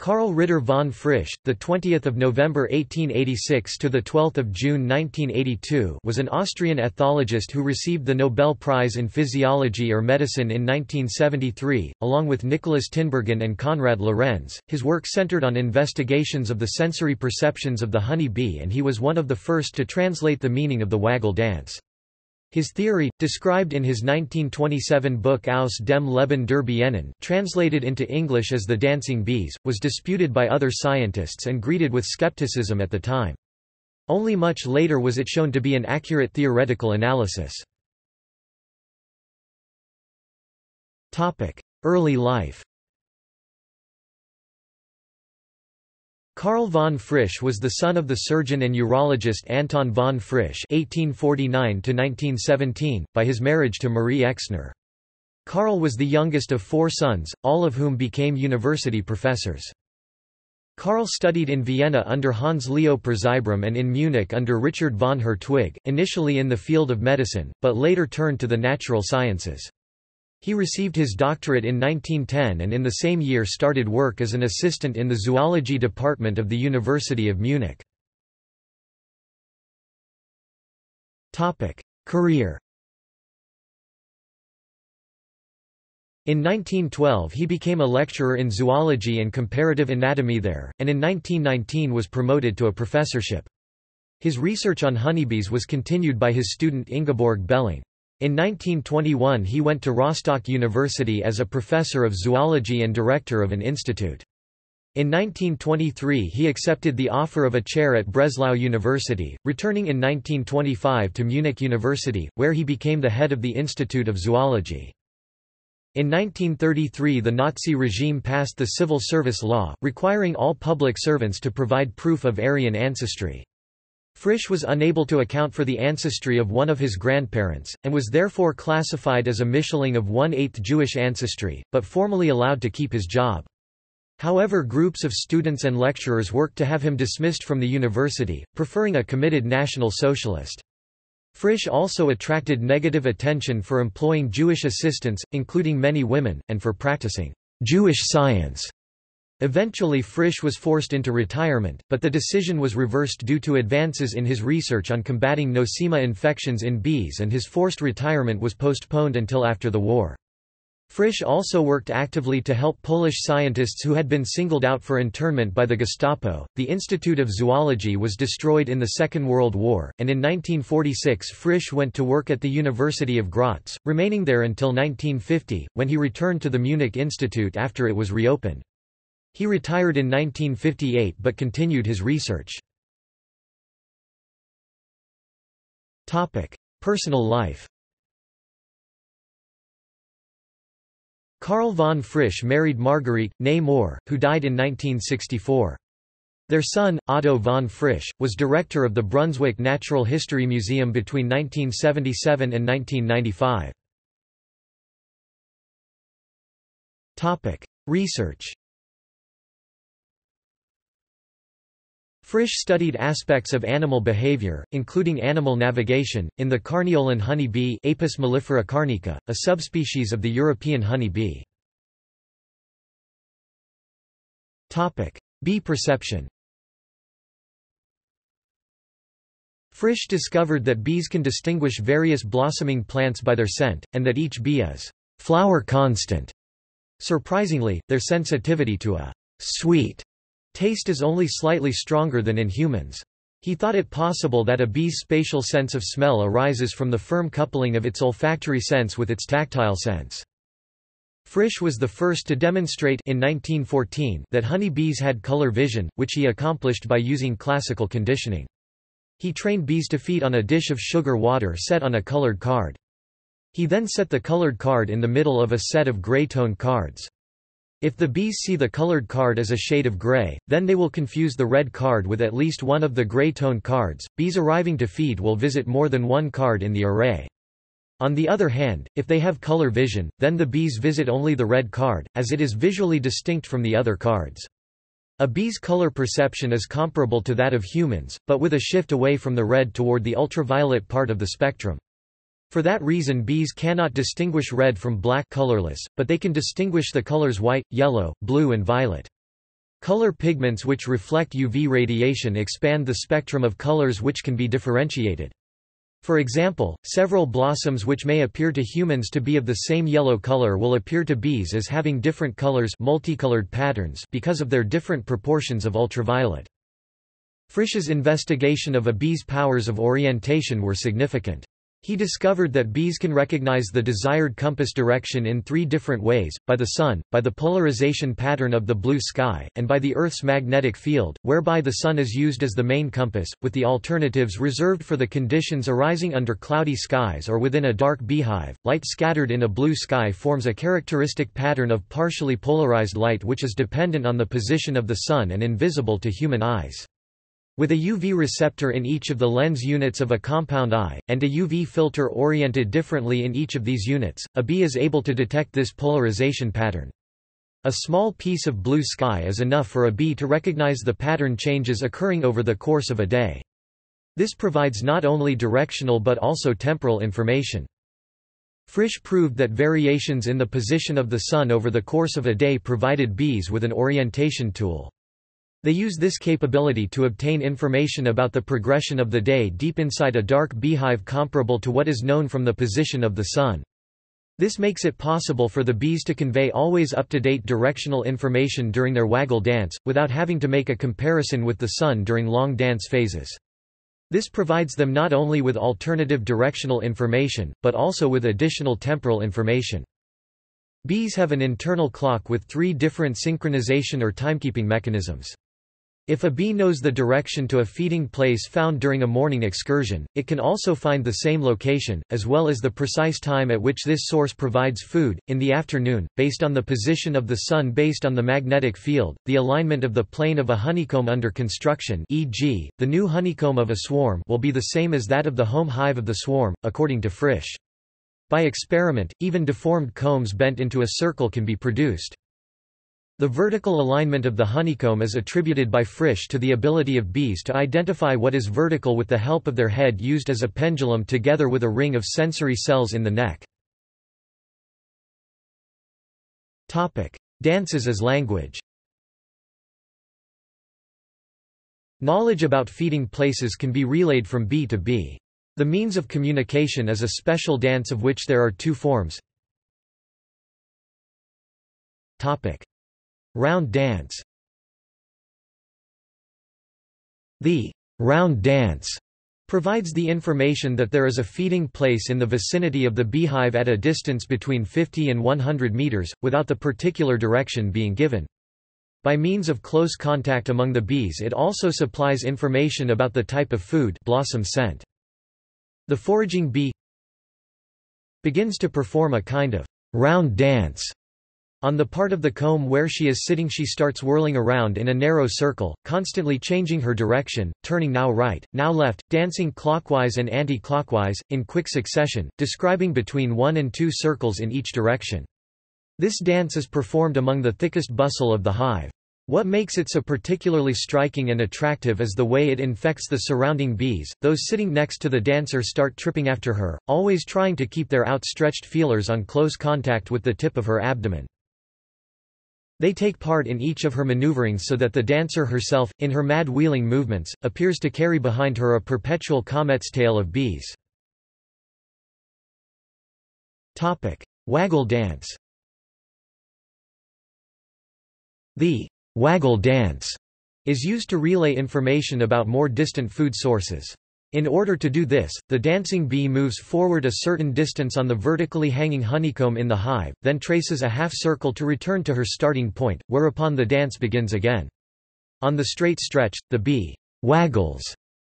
Karl Ritter von Frisch, the 20th of November 1886 to the 12th of June 1982, was an Austrian ethologist who received the Nobel Prize in Physiology or Medicine in 1973, along with Nikolaas Tinbergen and Konrad Lorenz. His work centered on investigations of the sensory perceptions of the honey bee, and he was one of the first to translate the meaning of the waggle dance. His theory, described in his 1927 book Aus dem Leben der Bienen translated into English as The Dancing Bees, was disputed by other scientists and greeted with skepticism at the time. Only much later was it shown to be an accurate theoretical analysis. Early life Karl von Frisch was the son of the surgeon and urologist Anton von Frisch (1849–1917) by his marriage to Marie Exner. Karl was the youngest of four sons, all of whom became university professors. Karl studied in Vienna under Hans Leo Przibram and in Munich under Richard von Hertwig, initially in the field of medicine, but later turned to the natural sciences. He received his doctorate in 1910 and in the same year started work as an assistant in the zoology department of the University of Munich. Career In 1912 he became a lecturer in zoology and comparative anatomy there, and in 1919 was promoted to a professorship. His research on honeybees was continued by his student Ingeborg Beling. In 1921 he went to Rostock University as a professor of zoology and director of an institute. In 1923 he accepted the offer of a chair at Breslau University, returning in 1925 to Munich University, where he became the head of the Institute of Zoology. In 1933 the Nazi regime passed the civil service law, requiring all public servants to provide proof of Aryan ancestry. Frisch was unable to account for the ancestry of one of his grandparents, and was therefore classified as a Mischling of one-eighth Jewish ancestry, but formally allowed to keep his job. However groups of students and lecturers worked to have him dismissed from the university, preferring a committed National Socialist. Frisch also attracted negative attention for employing Jewish assistants, including many women, and for practicing Jewish science. Eventually Frisch was forced into retirement, but the decision was reversed due to advances in his research on combating nosema infections in bees and his forced retirement was postponed until after the war. Frisch also worked actively to help Polish scientists who had been singled out for internment by the Gestapo. The Institute of Zoology was destroyed in the Second World War, and in 1946 Frisch went to work at the University of Graz, remaining there until 1950, when he returned to the Munich Institute after it was reopened. He retired in 1958 but continued his research. Personal life Karl von Frisch married Marguerite, née Mohr, who died in 1964. Their son, Otto von Frisch, was director of the Brunswick Natural History Museum between 1977 and 1995. Research Frisch studied aspects of animal behavior, including animal navigation, in the Carniolan honey bee Apis mellifera carnica, a subspecies of the European honey bee. Bee perception Frisch discovered that bees can distinguish various blossoming plants by their scent, and that each bee is flower constant. Surprisingly, their sensitivity to a sweet Taste is only slightly stronger than in humans. He thought it possible that a bee's spatial sense of smell arises from the firm coupling of its olfactory sense with its tactile sense. Frisch was the first to demonstrate in 1914 that honey bees had color vision, which he accomplished by using classical conditioning. He trained bees to feed on a dish of sugar water set on a colored card. He then set the colored card in the middle of a set of gray-tone cards. If the bees see the colored card as a shade of gray, then they will confuse the red card with at least one of the gray tone cards. Bees arriving to feed will visit more than one card in the array. On the other hand, if they have color vision, then the bees visit only the red card, as it is visually distinct from the other cards. A bee's color perception is comparable to that of humans, but with a shift away from the red toward the ultraviolet part of the spectrum. For that reason bees cannot distinguish red from black colorless, but they can distinguish the colors white, yellow, blue and violet. Color pigments which reflect UV radiation expand the spectrum of colors which can be differentiated. For example, several blossoms which may appear to humans to be of the same yellow color will appear to bees as having different colors multicolored patterns because of their different proportions of ultraviolet. Frisch's investigation of a bee's powers of orientation were significant. He discovered that bees can recognize the desired compass direction in three different ways, by the sun, by the polarization pattern of the blue sky, and by the Earth's magnetic field, whereby the sun is used as the main compass, with the alternatives reserved for the conditions arising under cloudy skies or within a dark beehive. Light scattered in a blue sky forms a characteristic pattern of partially polarized light which is dependent on the position of the sun and invisible to human eyes. With a UV receptor in each of the lens units of a compound eye, and a UV filter oriented differently in each of these units, a bee is able to detect this polarization pattern. A small piece of blue sky is enough for a bee to recognize the pattern changes occurring over the course of a day. This provides not only directional but also temporal information. Frisch proved that variations in the position of the sun over the course of a day provided bees with an orientation tool. They use this capability to obtain information about the progression of the day deep inside a dark beehive comparable to what is known from the position of the sun. This makes it possible for the bees to convey always up-to-date directional information during their waggle dance, without having to make a comparison with the sun during long dance phases. This provides them not only with alternative directional information, but also with additional temporal information. Bees have an internal clock with three different synchronization or timekeeping mechanisms. If a bee knows the direction to a feeding place found during a morning excursion, it can also find the same location, as well as the precise time at which this source provides food, in the afternoon, based on the position of the sun based on the magnetic field, the alignment of the plane of a honeycomb under construction e.g., the new honeycomb of a swarm will be the same as that of the home hive of the swarm, according to Frisch. By experiment, even deformed combs bent into a circle can be produced. The vertical alignment of the honeycomb is attributed by Frisch to the ability of bees to identify what is vertical with the help of their head used as a pendulum together with a ring of sensory cells in the neck. Dances as language Knowledge about feeding places can be relayed from bee to bee. The means of communication is a special dance of which there are two forms. Round dance The round dance provides the information that there is a feeding place in the vicinity of the beehive at a distance between 50 and 100 meters, without the particular direction being given. By means of close contact among the bees it also supplies information about the type of food blossom scent. The foraging bee begins to perform a kind of round dance on the part of the comb where she is sitting she starts whirling around in a narrow circle, constantly changing her direction, turning now right, now left, dancing clockwise and anti-clockwise, in quick succession, describing between one and two circles in each direction. This dance is performed among the thickest bustle of the hive. What makes it so particularly striking and attractive is the way it infects the surrounding bees. Those sitting next to the dancer start tripping after her, always trying to keep their outstretched feelers on close contact with the tip of her abdomen. They take part in each of her maneuverings so that the dancer herself, in her mad wheeling movements, appears to carry behind her a perpetual comet's tail of bees. Waggle dance The waggle dance is used to relay information about more distant food sources. In order to do this, the dancing bee moves forward a certain distance on the vertically hanging honeycomb in the hive, then traces a half circle to return to her starting point, whereupon the dance begins again. On the straight stretch, the bee waggles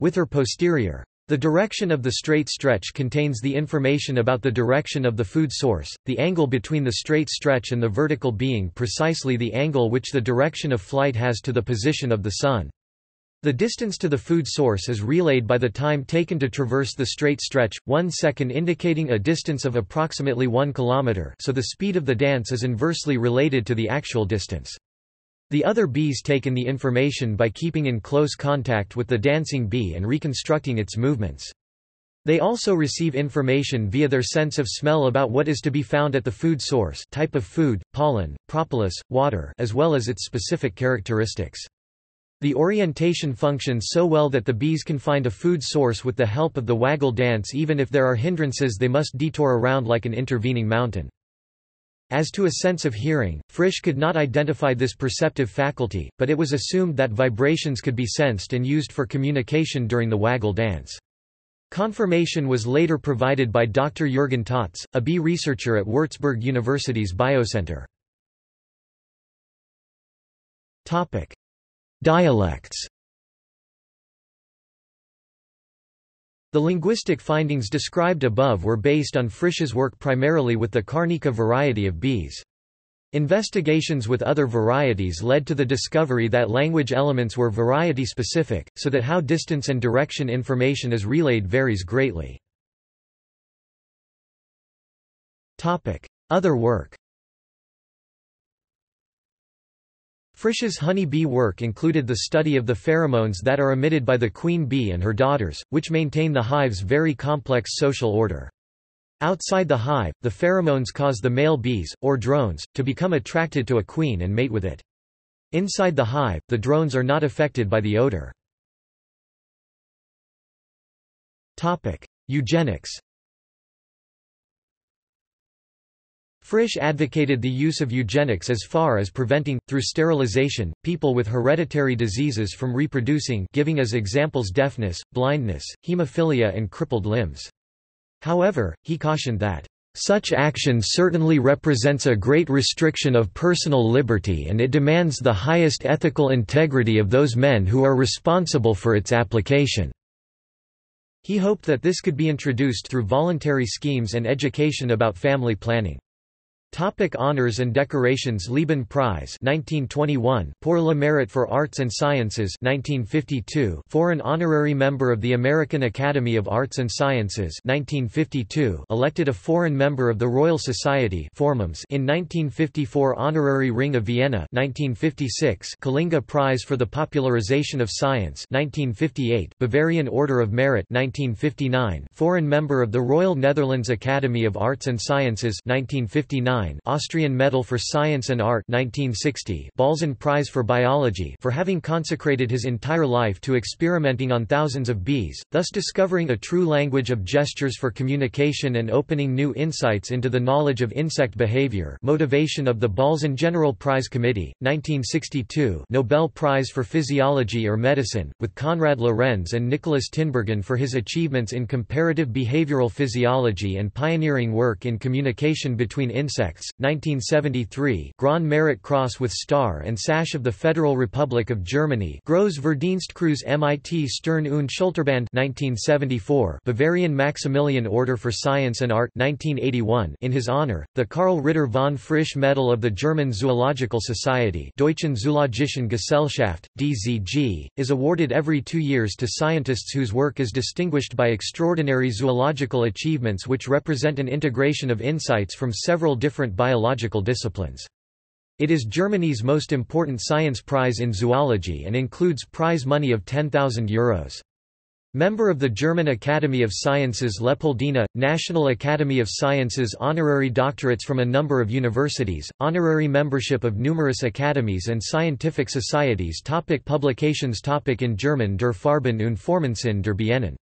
with her posterior. The direction of the straight stretch contains the information about the direction of the food source, the angle between the straight stretch and the vertical being precisely the angle which the direction of flight has to the position of the sun. The distance to the food source is relayed by the time taken to traverse the straight stretch, 1 second indicating a distance of approximately 1 km so the speed of the dance is inversely related to the actual distance. The other bees take in the information by keeping in close contact with the dancing bee and reconstructing its movements. They also receive information via their sense of smell about what is to be found at the food source type of food, pollen, propolis, water as well as its specific characteristics. The orientation functions so well that the bees can find a food source with the help of the waggle dance even if there are hindrances they must detour around like an intervening mountain. As to a sense of hearing, Frisch could not identify this perceptive faculty, but it was assumed that vibrations could be sensed and used for communication during the waggle dance. Confirmation was later provided by Dr. Jürgen Tautz, a bee researcher at Würzburg University's Biocenter. Dialects The linguistic findings described above were based on Frisch's work primarily with the Carnica variety of bees. Investigations with other varieties led to the discovery that language elements were variety-specific, so that how distance and direction information is relayed varies greatly. Other work Frisch's honey bee work included the study of the pheromones that are emitted by the queen bee and her daughters, which maintain the hive's very complex social order. Outside the hive, the pheromones cause the male bees, or drones, to become attracted to a queen and mate with it. Inside the hive, the drones are not affected by the odor. Eugenics Frisch advocated the use of eugenics as far as preventing, through sterilization, people with hereditary diseases from reproducing giving as examples deafness, blindness, hemophilia and crippled limbs. However, he cautioned that, "...such action certainly represents a great restriction of personal liberty and it demands the highest ethical integrity of those men who are responsible for its application." He hoped that this could be introduced through voluntary schemes and education about family planning. Topic honors and decorations Lieben Prize 1921 pour le mérite for Arts and Sciences 1952 foreign honorary member of the American Academy of Arts and Sciences 1952 elected a foreign member of the Royal Society Formums in 1954 honorary Ring of Vienna 1956 Kalinga Prize for the Popularization of Science 1958 Bavarian Order of Merit 1959 foreign member of the Royal Netherlands Academy of Arts and Sciences 1959 Austrian Medal for Science and Art 1960 Balzan Prize for Biology for having consecrated his entire life to experimenting on thousands of bees, thus discovering a true language of gestures for communication and opening new insights into the knowledge of insect behavior. Motivation of the Balzan General Prize Committee, 1962 Nobel Prize for Physiology or Medicine, with Konrad Lorenz and Nikolaas Tinbergen for his achievements in comparative behavioral physiology and pioneering work in communication between insects 1973 Grand Merit Cross with Star and Sash of the Federal Republic of Germany Gross Verdienstkreuz MIT Stern und Schulterband 1974 Bavarian Maximilian Order for Science and Art 1981 in his honor, the Karl Ritter von Frisch Medal of the German Zoological Society Deutschen Zoologischen Gesellschaft, DZG, is awarded every two years to scientists whose work is distinguished by extraordinary zoological achievements which represent an integration of insights from several different different biological disciplines. It is Germany's most important science prize in zoology and includes prize money of €10,000. Member of the German Academy of Sciences Leopoldina, National Academy of Sciences honorary doctorates from a number of universities, honorary membership of numerous academies and scientific societies topic Publications topic In German Der Farben und Formensinn der Bienen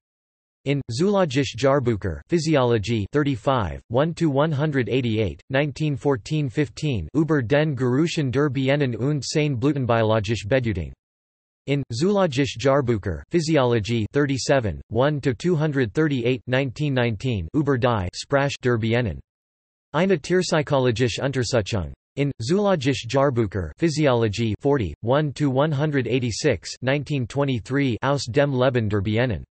in Zoologische Jahrbucher Physiology 35 1 to 188 1914-15 über den Geruchen der Bienen und sein Blütenbiologische Bedeutung. In Zoologische Jahrbucher Physiology 37 1 to 238 1919 über die Sprache der Bienen. Eine tierpsychologische Untersuchung. In Zoologische Jahrbucher Physiology 40 1 to 186 1923 aus dem Leben der Bienen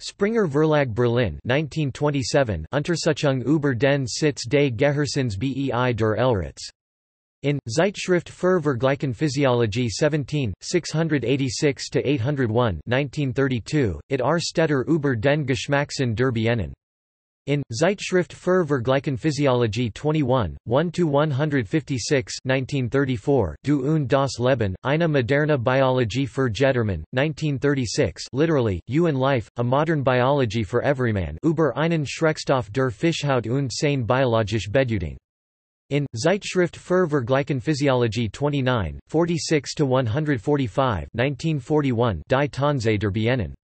Springer Verlag Berlin 1927 Untersuchung über den Sitz des Gehirns bei der Elritz. In, Zeitschrift für vergleichende Physiologie 17, 686–801 1932, it R. Stetter über den Geschmackssinn der Bienen. In Zeitschrift für vergleichende Physiologie 21, 1–156 1934, Du und das Leben, eine moderne Biologie für Jedermann, 1936 literally, You and Life, A Modern Biology for Everyman über einen Schreckstoff der Fischhaut und seine biologische Bedeutung. In Zeitschrift für vergleichende Physiologie 29, 46–145 1941 Die Tänze der Bienen.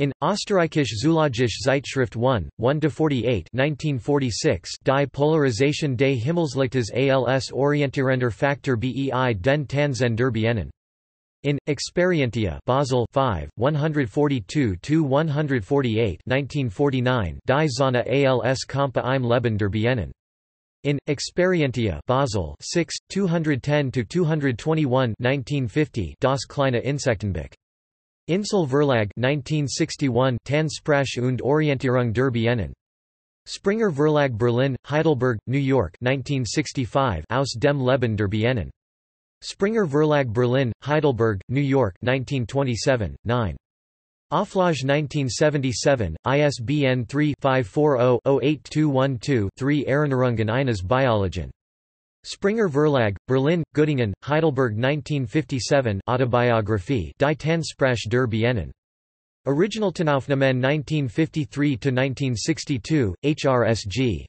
In Österreichische Zoologische Zeitschrift 1, 1–48 1946 Die Polarisation des Himmelslichtes als orientierender Faktor bei den Tanzen der Bienen. In Experientia Basel 5, 142–148 1949 Die Sonne als Kompass im Leben der Bienen. In Experientia Basel 6, 210–221 1950 Das kleine Insektenbuch. Insel Verlag 1961 Tanzsprache und Orientierung der Bienen. Springer Verlag Berlin, Heidelberg, New York 1965 Aus dem Leben der Bienen. Springer Verlag Berlin, Heidelberg, New York 1927, 9. Auflage 1977, ISBN 3-540-08212-3 Erinnerungen eines Biologen. Springer Verlag, Berlin, Göttingen, Heidelberg 1957 Autobiography Die Tanzsprache der Bienen. Originaltonaufnahmen 1953–1962, HRSG.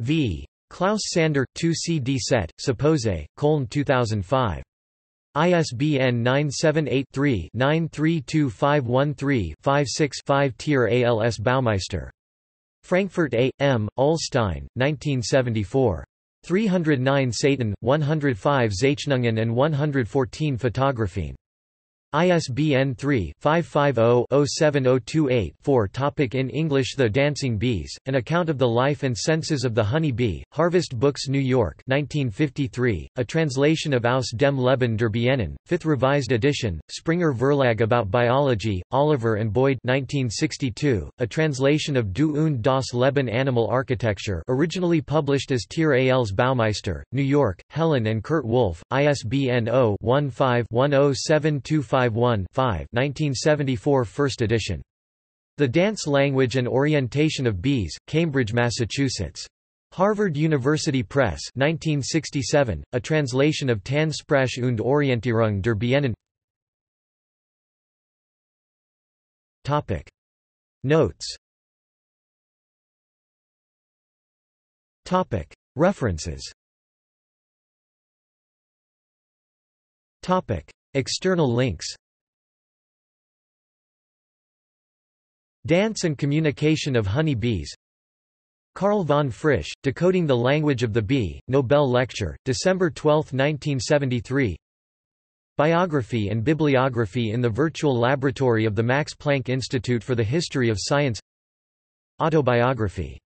V. Klaus Sander, 2 CD set, Suppose, Köln 2005. ISBN 978-3-932513-56-5 Tier ALS Baumeister. Frankfurt A. M., Ullstein, 1974. 309 Satan, 105 Zeichnungen and 114 Fotografien. ISBN 3-550-07028-4 Topic In English The Dancing Bees, An Account of the Life and Senses of the Honey Bee, Harvest Books New York 1953, a translation of Aus dem Leben der Bienen, 5th revised edition, Springer Verlag About Biology, Oliver and Boyd 1962, a translation of Du und das Leben Animal Architecture originally published as Tier als Baumeister, New York, Helen and Kurt Wolff, ISBN 0-15-107255 551 1974 First edition. The Dance Language and Orientation of Bees, Cambridge, Massachusetts. Harvard University Press 1967, a translation of Tanzsprache und Orientierung der Bienen Topic. Notes Topic. References Topic. External links Dance and Communication of Honey Bees. Karl von Frisch, Decoding the Language of the Bee, Nobel Lecture, December 12, 1973 Biography and Bibliography in the Virtual Laboratory of the Max Planck Institute for the History of Science. Autobiography